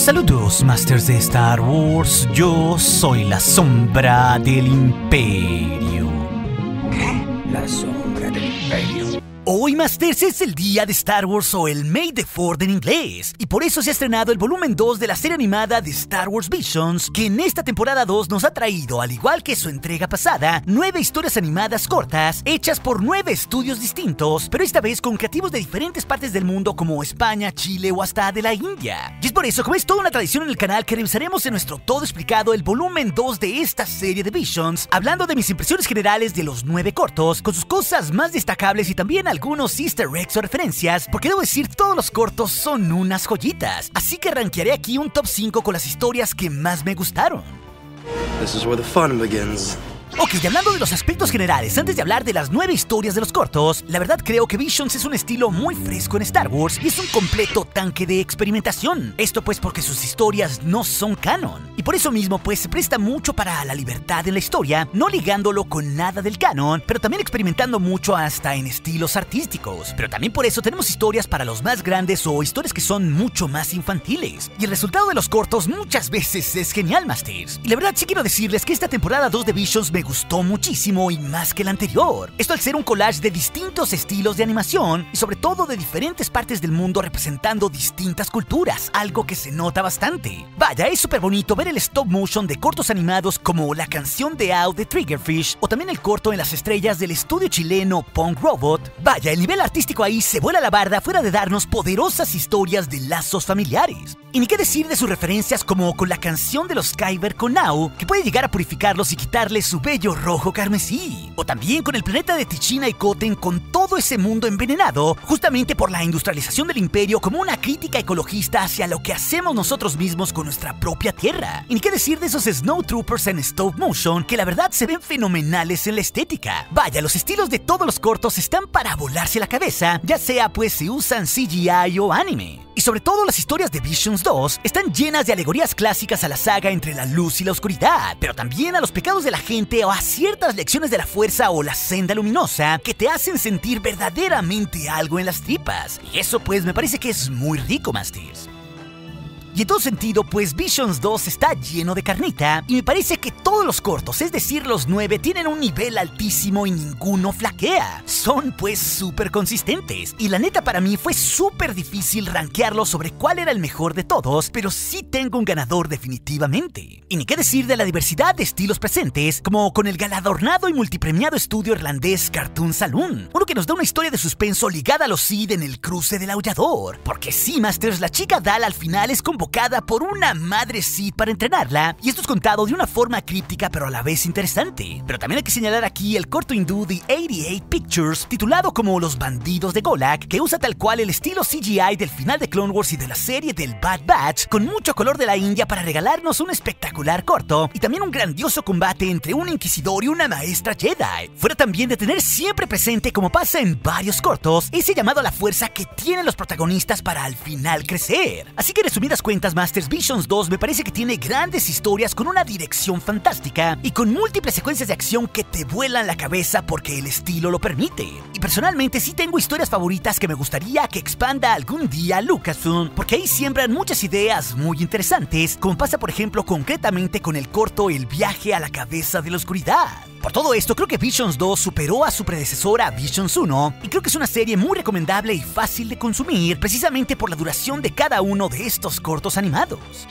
Saludos, Masters de Star Wars. Yo soy la sombra del Imperio. ¿Qué? La sombra del Imperio. Hoy, Masters, es el día de Star Wars o el May the Fourth en inglés, y por eso se ha estrenado el volumen 2 de la serie animada de Star Wars Visions, que en esta temporada 2 nos ha traído, al igual que su entrega pasada, nueve historias animadas cortas, hechas por nueve estudios distintos, pero esta vez con creativos de diferentes partes del mundo como España, Chile o hasta de la India. Y es por eso, como es toda una tradición en el canal, que revisaremos en nuestro todo explicado el volumen 2 de esta serie de Visions, hablando de mis impresiones generales de los nueve cortos, con sus cosas más destacables y también algunos easter eggs o referencias, porque debo decir, todos los cortos son unas joyitas. Así que rankearé aquí un top 5 con las historias que más me gustaron. Ok, y hablando de los aspectos generales, antes de hablar de las nueve historias de los cortos, la verdad creo que Visions es un estilo muy fresco en Star Wars y es un completo tanque de experimentación. Esto pues porque sus historias no son canon. Y por eso mismo pues se presta mucho para la libertad en la historia, no ligándolo con nada del canon, pero también experimentando mucho hasta en estilos artísticos. Pero también por eso tenemos historias para los más grandes o historias que son mucho más infantiles. Y el resultado de los cortos muchas veces es genial, Masters. Y la verdad sí quiero decirles que esta temporada 2 de Visions me gustó muchísimo y más que la anterior. Esto al ser un collage de distintos estilos de animación y sobre todo de diferentes partes del mundo representando distintas culturas, algo que se nota bastante. Vaya, es súper bonito ver el stop motion de cortos animados como la canción de Out de Triggerfish o también el corto en las estrellas del estudio chileno Punk Robot. Vaya, el nivel artístico ahí se vuela la barda fuera de darnos poderosas historias de lazos familiares. Y ni qué decir de sus referencias como con la canción de los Kyber con Now, que puede llegar a purificarlos y quitarles su bello rojo carmesí. O también con el planeta de Tichina y Koten con todo ese mundo envenenado, justamente por la industrialización del imperio como una crítica ecologista hacia lo que hacemos nosotros mismos con nuestra propia tierra. Y ni qué decir de esos Snowtroopers en stop motion, que la verdad se ven fenomenales en la estética. Vaya, los estilos de todos los cortos están para volarse la cabeza, ya sea pues si usan CGI o anime. Y sobre todo las historias de Visions 2 están llenas de alegorías clásicas a la saga entre la luz y la oscuridad, pero también a los pecados de la gente o a ciertas lecciones de la fuerza o la senda luminosa que te hacen sentir verdaderamente algo en las tripas. Y eso pues me parece que es muy rico, Masters. Y en todo sentido, pues Visions 2 está lleno de carnita y me parece que todos los cortos, es decir, los 9, tienen un nivel altísimo y ninguno flaquea. Son pues súper consistentes y la neta para mí fue súper difícil rankearlo sobre cuál era el mejor de todos, pero sí tengo un ganador definitivamente. Y ni qué decir de la diversidad de estilos presentes, como con el galardonado y multipremiado estudio irlandés Cartoon Saloon, uno que nos da una historia de suspenso ligada a los Sid en el cruce del aullador. Porque sí, Masters, la chica Dal al final es convocada por una madre Sid para entrenarla, y esto es contado de una forma críptica pero a la vez interesante. Pero también hay que señalar aquí el corto hindú de 88 Pictures, titulado como Los bandidos de Golak, que usa tal cual el estilo CGI del final de Clone Wars y de la serie del Bad Batch, con mucho color de la India para regalarnos un espectacular corto y también un grandioso combate entre un inquisidor y una maestra Jedi. Fuera también de tener siempre presente, como pasa en varios cortos, ese llamado a la fuerza que tienen los protagonistas para al final crecer. Así que resumidas cuentas, Masters Visions 2 me parece que tiene grandes historias con una dirección fantástica y con múltiples secuencias de acción que te vuelan la cabeza porque el estilo lo permite. Y personalmente sí tengo historias favoritas que me gustaría que expanda algún día Lucasfilm, porque ahí siembran muchas ideas muy interesantes, como pasa por ejemplo concretamente con el corto El viaje a la cabeza de la oscuridad. Por todo esto, creo que Visions 2 superó a su predecesora Visions 1 y creo que es una serie muy recomendable y fácil de consumir precisamente por la duración de cada uno de estos cortos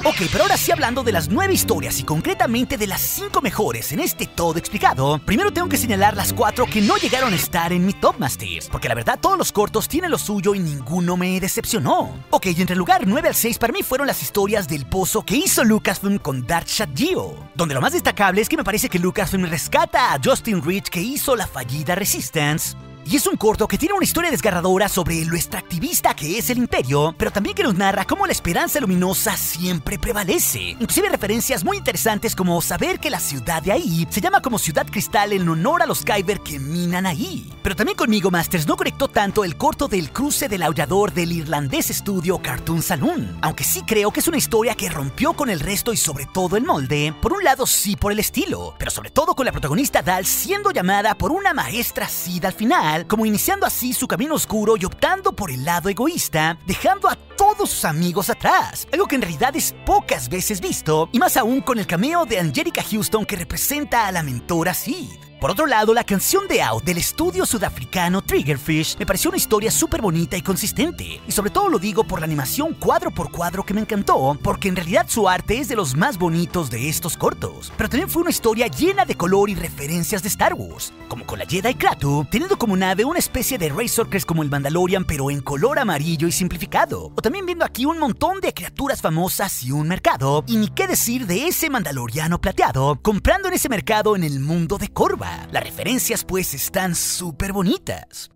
Ok, pero ahora sí hablando de las nueve historias y concretamente de las cinco mejores en este todo explicado, primero tengo que señalar las cuatro que no llegaron a estar en mi Top Masters, porque la verdad todos los cortos tienen lo suyo y ninguno me decepcionó. Ok, y entre el lugar 9 al 6 para mí fueron las historias del pozo que hizo Lucasfilm con Dark Shot Geo, donde lo más destacable es que me parece que Lucasfilm rescata a Justin Rich que hizo la fallida Resistance y es un corto que tiene una historia desgarradora sobre lo extractivista que es el imperio, pero también que nos narra cómo la esperanza luminosa siempre prevalece. Inclusive referencias muy interesantes como saber que la ciudad de ahí se llama como Ciudad Cristal en honor a los Kyber que minan ahí. Pero también conmigo, Masters, no conectó tanto el corto del cruce del aullador del irlandés estudio Cartoon Saloon, aunque sí creo que es una historia que rompió con el resto y sobre todo el molde. Por un lado sí por el estilo, pero sobre todo con la protagonista Dal siendo llamada por una maestra Sid al final como iniciando así su camino oscuro y optando por el lado egoísta, dejando a todos sus amigos atrás, algo que en realidad es pocas veces visto, y más aún con el cameo de Angelica Houston que representa a la mentora Sid. Por otro lado, la canción de Out del estudio sudafricano Triggerfish me pareció una historia súper bonita y consistente. Y sobre todo lo digo por la animación cuadro por cuadro que me encantó, porque en realidad su arte es de los más bonitos de estos cortos. Pero también fue una historia llena de color y referencias de Star Wars, como con la Jedi Kratu, teniendo como nave una especie de Razor Crest como el Mandalorian, pero en color amarillo y simplificado. También viendo aquí un montón de criaturas famosas y un mercado. Y ni qué decir de ese Mandaloriano plateado, comprando en ese mercado en el mundo de Corva. Las referencias pues están súper bonitas.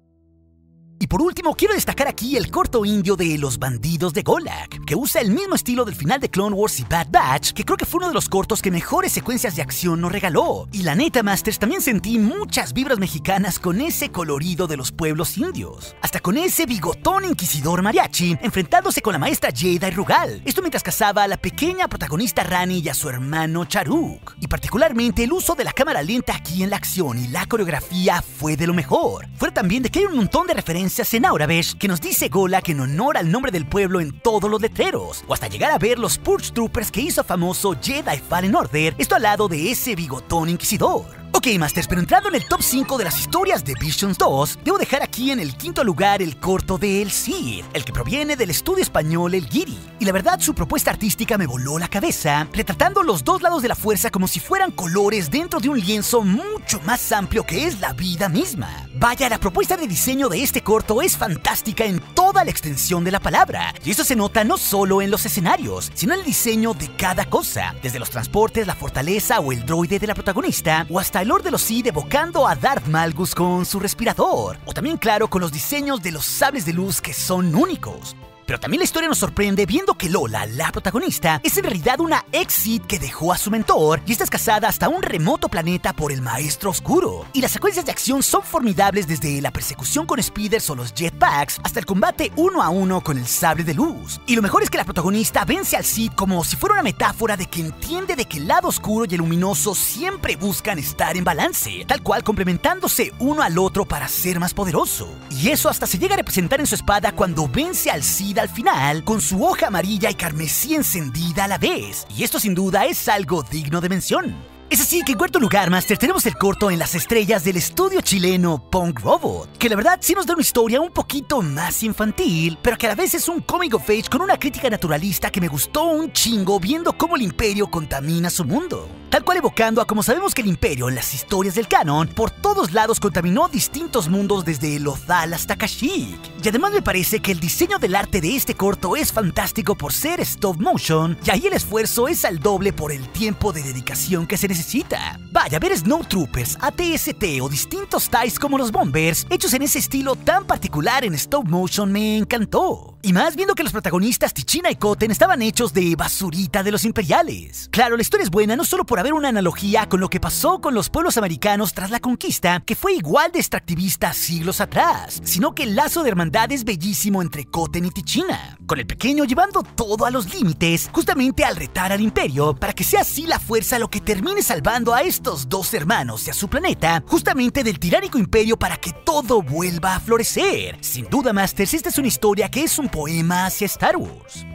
Y por último, quiero destacar aquí el corto indio de Los Bandidos de Golak, que usa el mismo estilo del final de Clone Wars y Bad Batch, que creo que fue uno de los cortos que mejores secuencias de acción nos regaló. Y la neta, Masters, también sentí muchas vibras mexicanas con ese colorido de los pueblos indios. Hasta con ese bigotón inquisidor mariachi, enfrentándose con la maestra y Rugal. Esto mientras casaba a la pequeña protagonista Rani y a su hermano Charuk. Y particularmente el uso de la cámara lenta aquí en la acción y la coreografía fue de lo mejor. Fuera también de que hay un montón de referencias en Aurabesh que nos dice Gola que en honor al nombre del pueblo en todos los letreros, o hasta llegar a ver los Purge Troopers que hizo famoso Jedi Fallen Order, esto al lado de ese bigotón inquisidor. Ok, Masters, pero entrando en el top 5 de las historias de Visions 2, debo dejar aquí en el quinto lugar el corto de El Cid, el que proviene del estudio español El Giri. Y la verdad, su propuesta artística me voló la cabeza, retratando los dos lados de la fuerza como si fueran colores dentro de un lienzo mucho más amplio que es la vida misma. Vaya, la propuesta de diseño de este corto es fantástica en toda la extensión de la palabra, y eso se nota no solo en los escenarios, sino en el diseño de cada cosa, desde los transportes, la fortaleza o el droide de la protagonista, o hasta el Lord de los Sith evocando a Darth Malgus con su respirador, o también claro con los diseños de los sables de luz que son únicos. Pero también la historia nos sorprende viendo que Lola, la protagonista, es en realidad una ex Sith que dejó a su mentor y está casada hasta un remoto planeta por el Maestro Oscuro. Y las secuencias de acción son formidables desde la persecución con speeders o los jetpacks hasta el combate uno a uno con el sable de luz. Y lo mejor es que la protagonista vence al Sith como si fuera una metáfora de que entiende de que el lado oscuro y el luminoso siempre buscan estar en balance, tal cual complementándose uno al otro para ser más poderoso. Y eso hasta se llega a representar en su espada cuando vence al Al final con su hoja amarilla y carmesí encendida a la vez. Y esto sin duda es algo digno de mención. Es así que en cuarto lugar, Master, tenemos el corto en las estrellas del estudio chileno Punk Robot, que la verdad sí nos da una historia un poquito más infantil, pero que a la vez es un comic of age con una crítica naturalista que me gustó un chingo viendo cómo el imperio contamina su mundo. Tal cual evocando a como sabemos que el imperio en las historias del canon por todos lados contaminó distintos mundos desde Lothal hasta Kashyyyk. Y además me parece que el diseño del arte de este corto es fantástico por ser stop motion, y ahí el esfuerzo es al doble por el tiempo de dedicación que se necesita. Vaya, ver Snowtroopers, ATST o distintos ties como los Bombers, hechos en ese estilo tan particular en stop motion me encantó. Y más viendo que los protagonistas Tichina y Koten estaban hechos de basurita de los imperiales. Claro, la historia es buena no solo por haber una analogía con lo que pasó con los pueblos americanos tras la conquista, que fue igual de extractivista siglos atrás, sino que el lazo de hermandad es bellísimo entre Koten y Tichina, con el pequeño llevando todo a los límites, justamente al retar al imperio, para que sea así la fuerza lo que termine salvando a estos dos hermanos y a su planeta, justamente del tiránico imperio para que todo vuelva a florecer. Sin duda, Masters, esta es una historia que es un poema hacia Star Wars.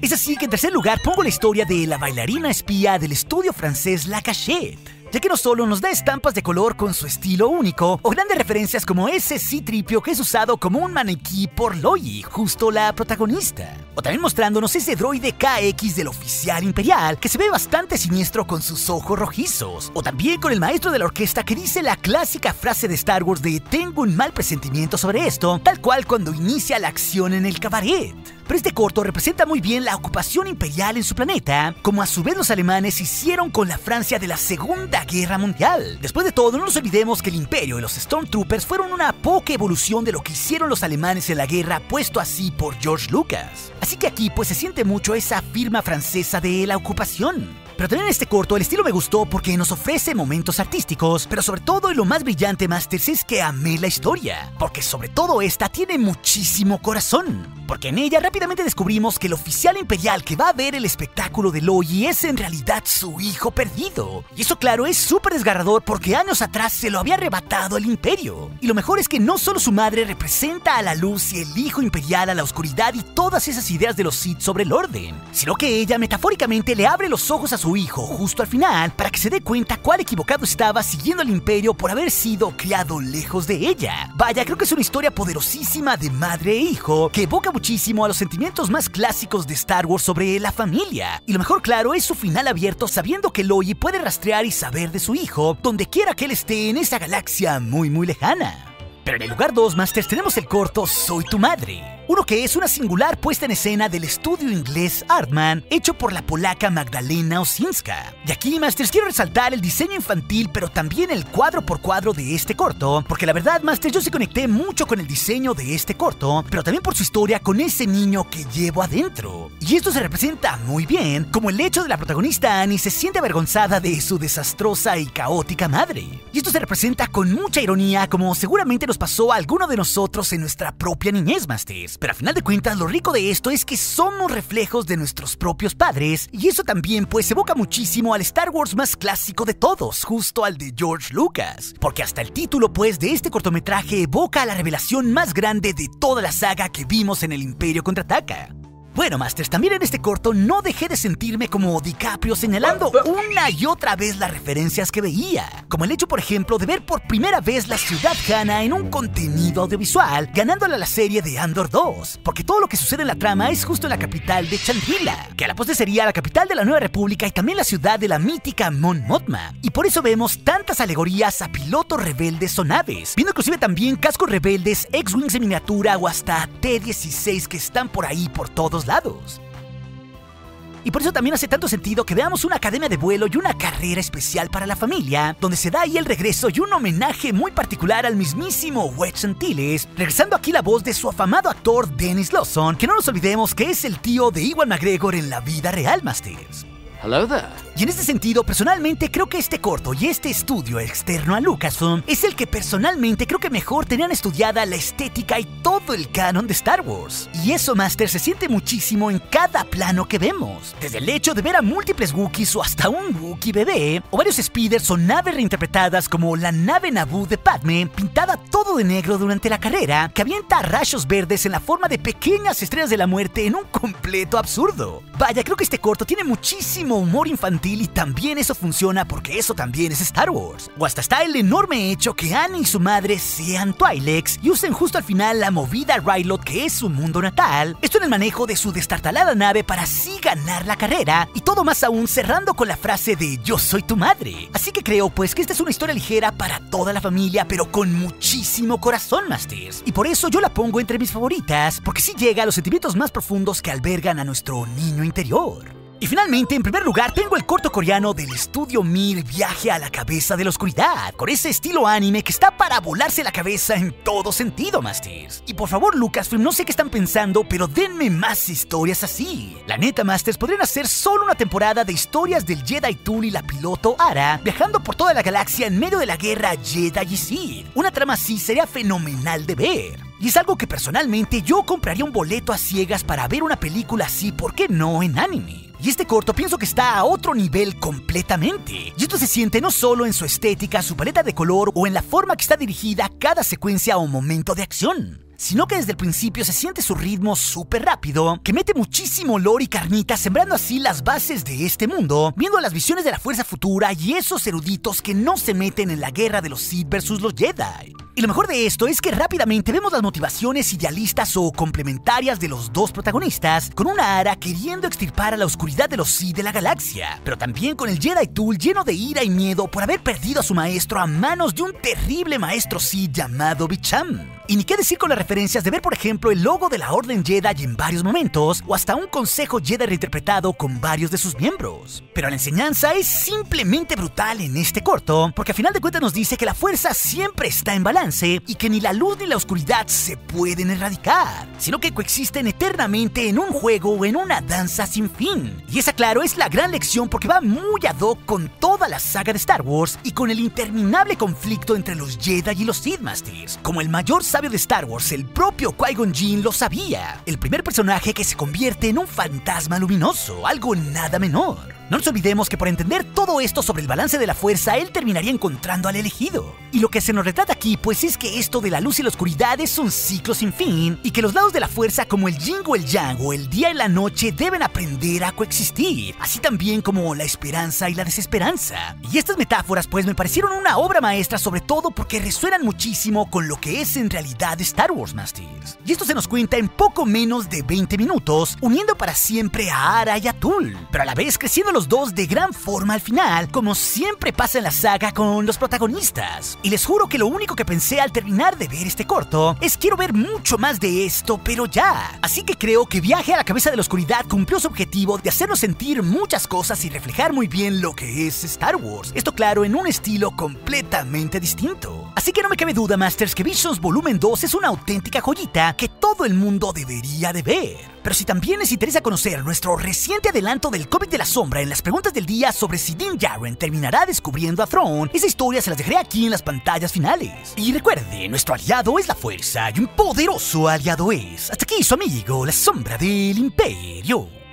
Es así que en tercer lugar pongo la historia de la bailarina espía del estudio francés La Cachette ya que no solo nos da estampas de color con su estilo único, o grandes referencias como ese citripio que es usado como un maniquí por Loyi, justo la protagonista. O también mostrándonos ese droide KX del oficial imperial, que se ve bastante siniestro con sus ojos rojizos. O también con el maestro de la orquesta que dice la clásica frase de Star Wars de tengo un mal presentimiento sobre esto, tal cual cuando inicia la acción en el cabaret. Pero este corto representa muy bien la ocupación imperial en su planeta, como a su vez los alemanes hicieron con la Francia de la Segunda Guerra Mundial. Después de todo, no nos olvidemos que el imperio y los Stormtroopers fueron una poca evolución de lo que hicieron los alemanes en la guerra, puesto así por George Lucas. Así que aquí pues se siente mucho esa firma francesa de la ocupación. Pero también en este corto el estilo me gustó porque nos ofrece momentos artísticos, pero sobre todo y lo más brillante, Masters, es que amé la historia, porque sobre todo esta tiene muchísimo corazón. Porque en ella rápidamente descubrimos que el oficial imperial que va a ver el espectáculo de Loyi es en realidad su hijo perdido. Y eso claro es súper desgarrador porque años atrás se lo había arrebatado el imperio. Y lo mejor es que no solo su madre representa a la luz y el hijo imperial a la oscuridad y todas esas ideas de los Sith sobre el orden, sino que ella metafóricamente le abre los ojos a su hijo justo al final para que se dé cuenta cuál equivocado estaba siguiendo al imperio por haber sido criado lejos de ella. Vaya, creo que es una historia poderosísima de madre e hijo que evoca muchísimo a los sentimientos más clásicos de Star Wars sobre la familia. Y lo mejor claro es su final abierto sabiendo que Loyi puede rastrear y saber de su hijo donde quiera que él esté en esa galaxia muy muy lejana. Pero en el lugar 2, Masters, tenemos el corto Soy tu madre. Uno que es una singular puesta en escena del estudio inglés Artman, hecho por la polaca Magdalena Osinska. Y aquí, Masters, quiero resaltar el diseño infantil, pero también el cuadro por cuadro de este corto, porque la verdad, Masters, yo se conecté mucho con el diseño de este corto, pero también por su historia con ese niño que llevo adentro. Y esto se representa muy bien, como el hecho de la protagonista Annie se siente avergonzada de su desastrosa y caótica madre. Y esto se representa con mucha ironía, como seguramente nos pasó a alguno de nosotros en nuestra propia niñez, Masters. Pero a final de cuentas, lo rico de esto es que somos reflejos de nuestros propios padres, y eso también pues evoca muchísimo al Star Wars más clásico de todos, justo al de George Lucas. Porque hasta el título pues de este cortometraje evoca la revelación más grande de toda la saga que vimos en el Imperio Contraataca. Bueno, Masters, también en este corto no dejé de sentirme como DiCaprio señalando una y otra vez las referencias que veía. Como el hecho, por ejemplo, de ver por primera vez la ciudad Hanna en un contenido audiovisual, ganándole a la serie de Andor 2. Porque todo lo que sucede en la trama es justo en la capital de Chandrila, que a la postre sería la capital de la Nueva República y también la ciudad de la mítica Mon Mothma. Y por eso vemos tantas alegorías a pilotos rebeldes o naves, viendo inclusive también cascos rebeldes, X-Wings en miniatura o hasta T-16 que están por ahí por todos lados. Y por eso también hace tanto sentido que veamos una academia de vuelo y una carrera especial para la familia, donde se da ahí el regreso y un homenaje muy particular al mismísimo Wedge Antilles, regresando aquí la voz de su afamado actor Dennis Lawson, que no nos olvidemos que es el tío de Iwan McGregor en la vida real, Masters. Y en este sentido, personalmente creo que este corto y este estudio externo a Lucasfilm es el que personalmente creo que mejor tenían estudiada la estética y todo el canon de Star Wars. Y eso, Master, se siente muchísimo en cada plano que vemos. Desde el hecho de ver a múltiples Wookiees o hasta un Wookiee bebé, o varios speeders o naves reinterpretadas como la nave Naboo de Padme, pintada todo de negro durante la carrera, que avienta rayos verdes en la forma de pequeñas estrellas de la muerte en un completo absurdo. Vaya, creo que este corto tiene muchísimo humor infantil y también eso funciona porque eso también es Star Wars. O hasta está el enorme hecho que Annie y su madre sean Twi'leks y usen justo al final la movida Rylot que es su mundo natal, esto en el manejo de su destartalada nave para así ganar la carrera y todo más aún cerrando con la frase de yo soy tu madre. Así que creo pues que esta es una historia ligera para toda la familia pero con muchísimo corazón, Masters. Y por eso yo la pongo entre mis favoritas porque sí llega a los sentimientos más profundos que albergan a nuestro niño interior. Y finalmente, en primer lugar, tengo el corto coreano del estudio Mir Viaje a la Cabeza de la Oscuridad, con ese estilo anime que está para volarse la cabeza en todo sentido, Masters. Y por favor, Lucasfilm, no sé qué están pensando, pero denme más historias así. La neta, Masters, podrían hacer solo una temporada de historias del Jedi Tool y la piloto Ara, viajando por toda la galaxia en medio de la guerra Jedi y Sith. Una trama así sería fenomenal de ver. Y es algo que personalmente yo compraría un boleto a ciegas para ver una película así, ¿por qué no en anime? Y este corto pienso que está a otro nivel completamente. Y esto se siente no solo en su estética, su paleta de color o en la forma que está dirigida cada secuencia o momento de acción sino que desde el principio se siente su ritmo súper rápido, que mete muchísimo olor y carnita, sembrando así las bases de este mundo, viendo las visiones de la fuerza futura y esos eruditos que no se meten en la guerra de los Sith versus los Jedi. Y lo mejor de esto es que rápidamente vemos las motivaciones idealistas o complementarias de los dos protagonistas, con una Ara queriendo extirpar a la oscuridad de los Sith de la galaxia, pero también con el Jedi Tool lleno de ira y miedo por haber perdido a su maestro a manos de un terrible maestro Sith llamado Bicham. Y ni qué decir con las referencias de ver, por ejemplo, el logo de la Orden Jedi en varios momentos, o hasta un consejo Jedi reinterpretado con varios de sus miembros. Pero la enseñanza es simplemente brutal en este corto, porque a final de cuentas nos dice que la fuerza siempre está en balance y que ni la luz ni la oscuridad se pueden erradicar, sino que coexisten eternamente en un juego o en una danza sin fin. Y esa, claro, es la gran lección porque va muy ad hoc con toda la saga de Star Wars y con el interminable conflicto entre los Jedi y los Sith Masters. Como el mayor sabio de Star Wars, el propio Qui-Gon Jinn lo sabía. El primer personaje que se convierte en un fantasma luminoso, algo nada menor. No nos olvidemos que por entender todo esto sobre el balance de la fuerza, él terminaría encontrando al elegido. Y lo que se nos retrata aquí, pues es que esto de la luz y la oscuridad es un ciclo sin fin, y que los lados de la fuerza como el yin o el yang o el día y la noche deben aprender a coexistir, así también como la esperanza y la desesperanza. Y estas metáforas pues me parecieron una obra maestra sobre todo porque resuenan muchísimo con lo que es en realidad Star Wars Masters. Y esto se nos cuenta en poco menos de 20 minutos, uniendo para siempre a Ara y a Tul, pero a la vez creciendo los dos de gran forma al final, como siempre pasa en la saga con los protagonistas. Y les juro que lo único que pensé al terminar de ver este corto es quiero ver mucho más de esto, pero ya. Así que creo que Viaje a la cabeza de la oscuridad cumplió su objetivo de hacernos sentir muchas cosas y reflejar muy bien lo que es Star Wars. Esto claro, en un estilo completamente distinto. Así que no me cabe duda, Masters, que Visions Volumen 2 es una auténtica joyita que todo el mundo debería de ver. Pero si también les interesa conocer nuestro reciente adelanto del cómic de la sombra en las preguntas del día sobre si Din Djarin terminará descubriendo a Thrawn, esa historia se las dejaré aquí en las pantallas finales. Y recuerde, nuestro aliado es la fuerza y un poderoso aliado es. Hasta aquí su amigo, la sombra del imperio.